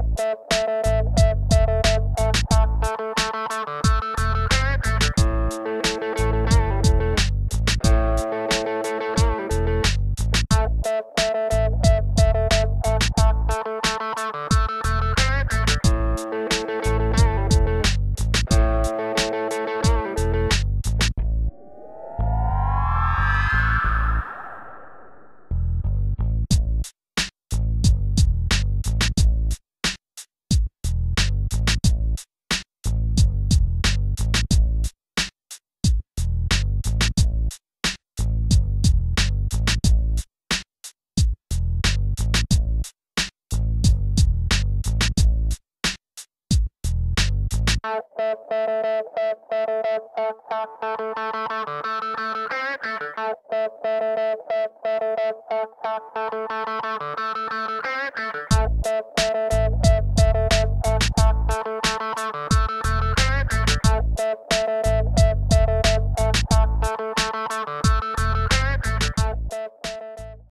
Música Thank you.